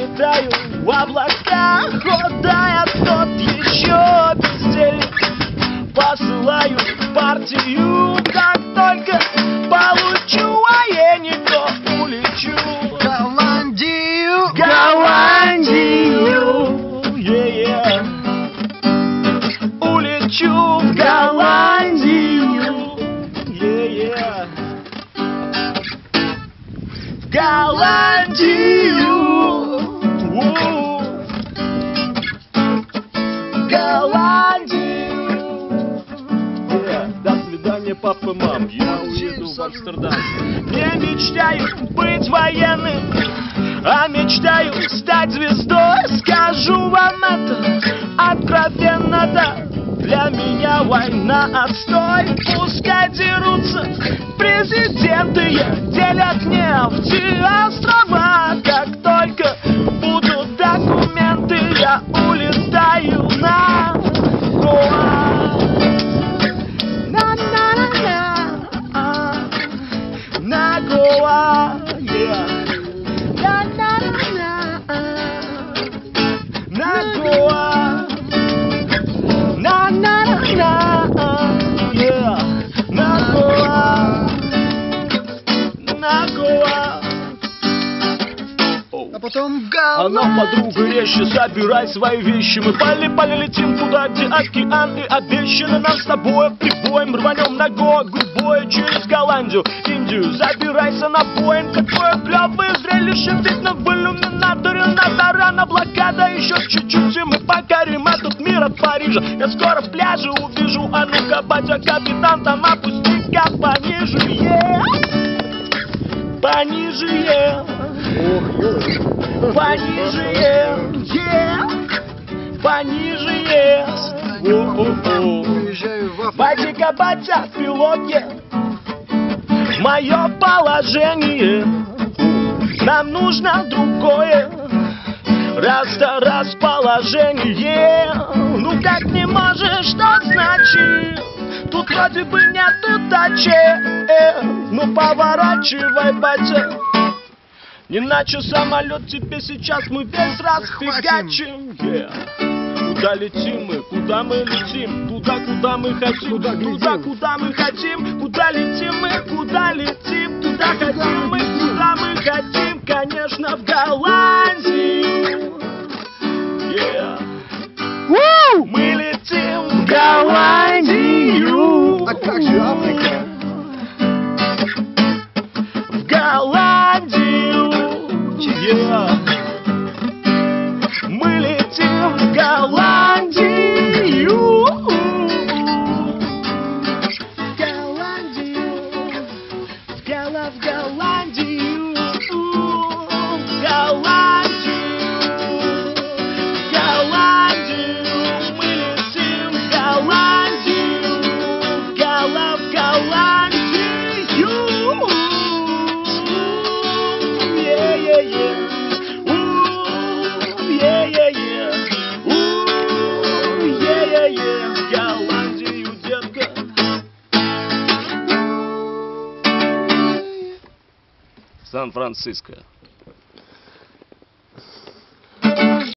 летаю в облаках. Ходая тот еще бездельник, посылаю партию. Как только получу военников, улечу. Голландию! Голландию, yeah, улечу в Голландию, yeah, в Голландию, свидания, папа, мам, я уеду в Амстердам. Не мечтаю быть военным, а мечтаю стать звездой. Скажу вам это откровенно, да. Для меня война отстой. Пускай дерутся президенты, делят нефть и острова. Как только будут документы, я улетаю на Гоа. На Гоа, yeah. На-на-на-на, а, на Гоа. На-на-на-на, а, yeah. На Гоа. На Гоа. А потом в А Голландию! нам, подруга, резче собирай свои вещи. Мы поле-поле летим туда, где океан и обещано Нам с тобой прибоем рванем ногой Губой через Голландию, Индию. Забирайся на Боинг, какое клевое зрелище. Видно в иллюминаторе на тарана блокада. Еще чуть-чуть и мы покорим этот мир от Парижа. Я скоро в пляже увижу, а ну-ка, батя, капитан Там опусти-ка пониже, yeah. Пониже, yeah. Пониже. Пониже, в Африку. Батя в пилотке. Мое положение. Нам нужно другое. Раз-то расположение. Ну как не можешь, что значит? Тут вроде бы нету дачи э, Ну поворачивай, батя Иначе самолет тебе сейчас мы весь раз фигачим. Yeah. Куда летим мы, куда мы летим? Туда, куда мы хотим. Туда, куда мы хотим. Куда летим мы, куда летим? Туда хотим мы, куда мы хотим? Конечно, в Голландию. Yeah. Мы летим в Голландию Yeah. Мы Сан-Франциско.